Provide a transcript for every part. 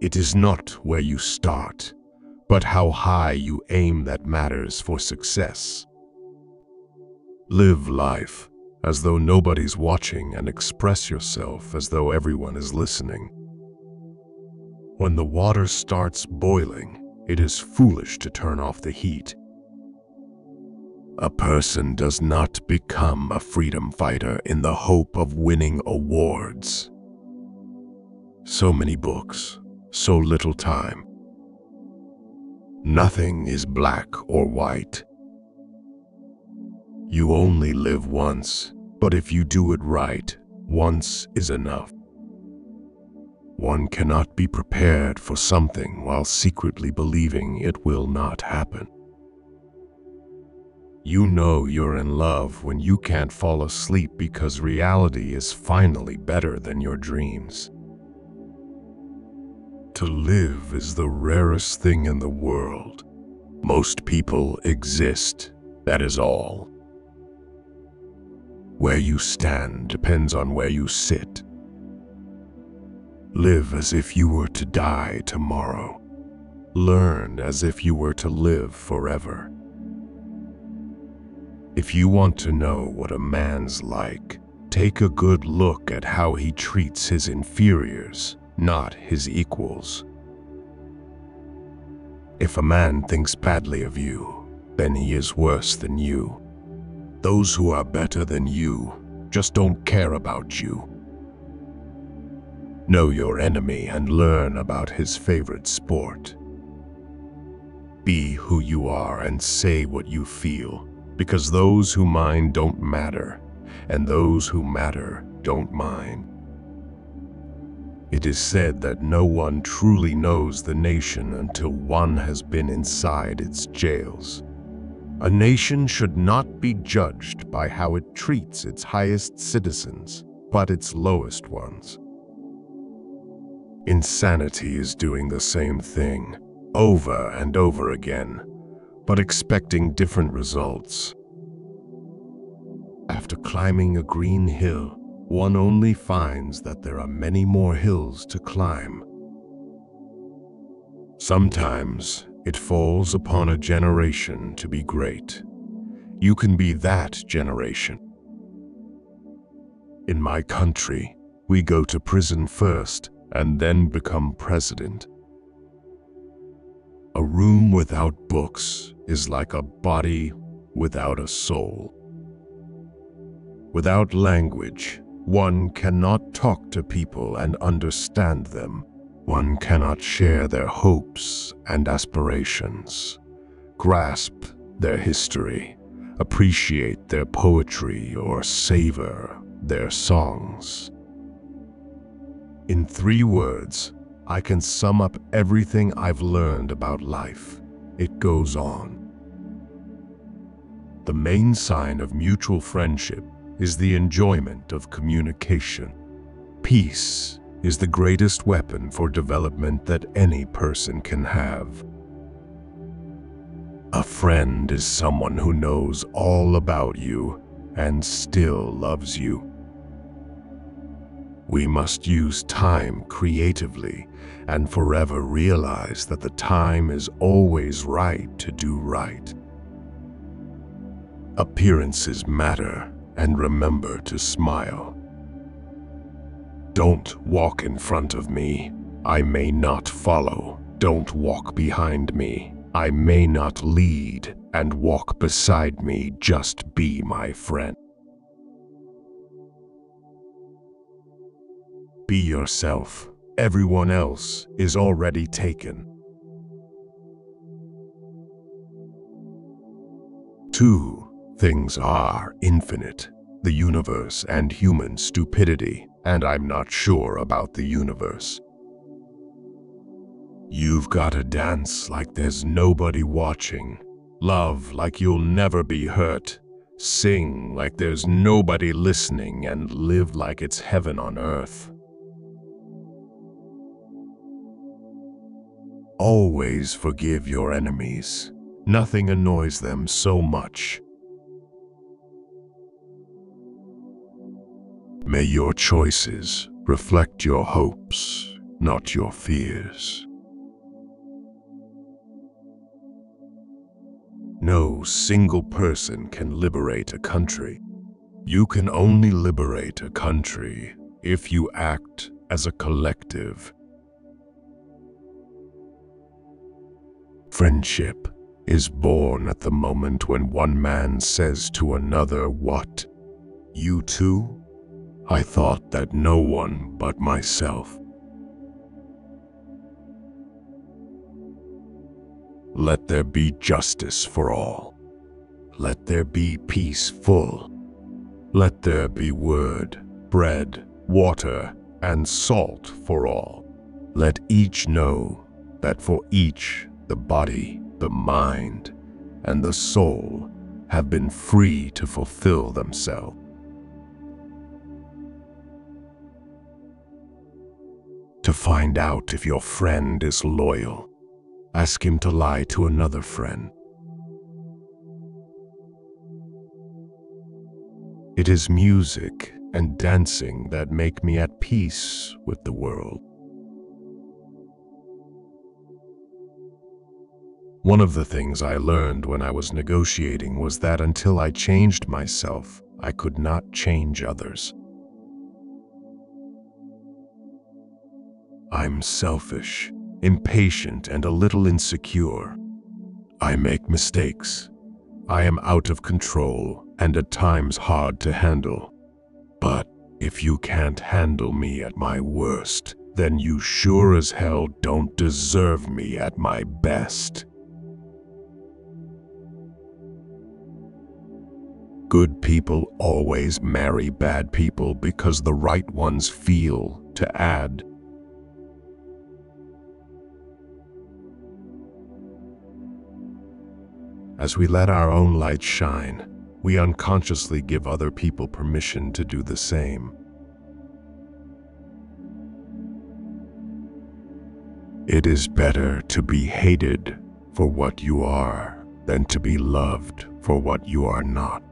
It is not where you start, but how high you aim that matters for success. Live life as though nobody's watching and express yourself as though everyone is listening. When the water starts boiling, it is foolish to turn off the heat. A person does not become a freedom fighter in the hope of winning awards. So many books, so little time. Nothing is black or white. You only live once, but if you do it right, once is enough. One cannot be prepared for something while secretly believing it will not happen. You know you're in love when you can't fall asleep because reality is finally better than your dreams. To live is the rarest thing in the world. Most people exist, that is all. Where you stand depends on where you sit. Live as if you were to die tomorrow. Learn as if you were to live forever. If you want to know what a man's like, take a good look at how he treats his inferiors, not his equals. If a man thinks badly of you, then he is worse than you. Those who are better than you just don't care about you. Know your enemy and learn about his favorite sport. Be who you are and say what you feel, because those who mind don't matter, and those who matter don't mind. It is said that no one truly knows the nation until one has been inside its jails. A nation should not be judged by how it treats its highest citizens, but its lowest ones. Insanity is doing the same thing, over and over again, but expecting different results. After climbing a green hill, one only finds that there are many more hills to climb. Sometimes it falls upon a generation to be great. You can be that generation. In my country, we go to prison first and then become president. A room without books is like a body without a soul. Without language, one cannot talk to people and understand them. One cannot share their hopes and aspirations, grasp their history, appreciate their poetry, or savor their songs. In three words, I can sum up everything I've learned about life. It goes on. The main sign of mutual friendship is the enjoyment of communication. Peace is the greatest weapon for development that any person can have. A friend is someone who knows all about you and still loves you. We must use time creatively and forever realize that the time is always right to do right. Appearances matter and remember to smile. Don't walk in front of me. I may not follow. Don't walk behind me. I may not lead. And walk beside me. Just be my friend. Be yourself. Everyone else is already taken. 2. Things are infinite. The universe and human stupidity and I'm not sure about the universe. You've gotta dance like there's nobody watching, love like you'll never be hurt, sing like there's nobody listening, and live like it's heaven on earth. Always forgive your enemies. Nothing annoys them so much May your choices reflect your hopes, not your fears. No single person can liberate a country. You can only liberate a country if you act as a collective. Friendship is born at the moment when one man says to another, What? You too? I thought that no one but myself. Let there be justice for all. Let there be peace full. Let there be word, bread, water, and salt for all. Let each know that for each the body, the mind, and the soul have been free to fulfill themselves. To find out if your friend is loyal, ask him to lie to another friend. It is music and dancing that make me at peace with the world. One of the things I learned when I was negotiating was that until I changed myself, I could not change others. I'm selfish, impatient, and a little insecure. I make mistakes. I am out of control and at times hard to handle. But if you can't handle me at my worst, then you sure as hell don't deserve me at my best. Good people always marry bad people because the right ones feel to add. As we let our own light shine, we unconsciously give other people permission to do the same. It is better to be hated for what you are than to be loved for what you are not.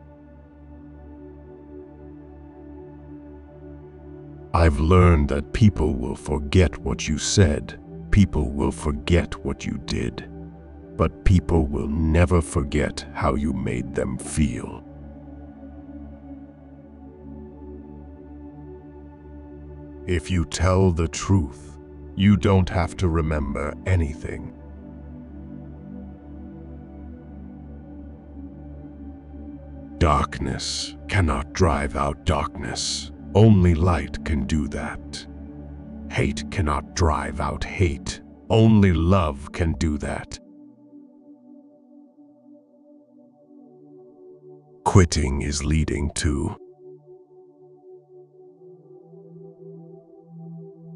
I've learned that people will forget what you said, people will forget what you did, but people will never forget how you made them feel. If you tell the truth, you don't have to remember anything. Darkness cannot drive out darkness. Only light can do that. Hate cannot drive out hate. Only love can do that. Quitting is leading to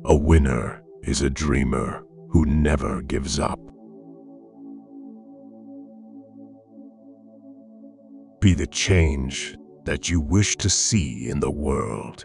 A winner is a dreamer who never gives up. Be the change that you wish to see in the world.